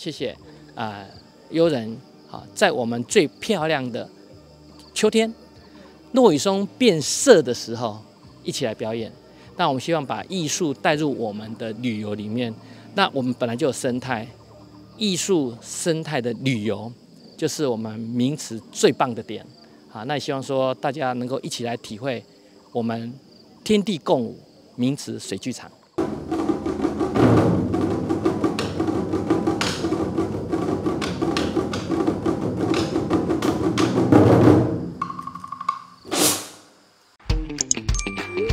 谢谢啊悠人啊，在我们最漂亮的秋天，落雨松变色的时候，一起来表演。那我们希望把艺术带入我们的旅游里面。那我们本来就有生态，艺术生态的旅游，就是我们名词最棒的点。啊，那也希望说大家能够一起来体会我们天地共舞名词水剧场。Woo!